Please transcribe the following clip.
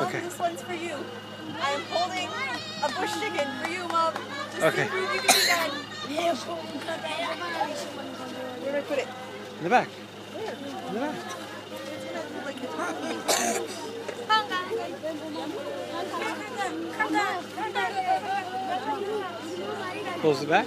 Mom, Okay. this one's for you. I am holding a bush chicken for you, Mom. Just Okay. to prove you can do that. Where do I put it? In the back. Where? In the back. Close the back.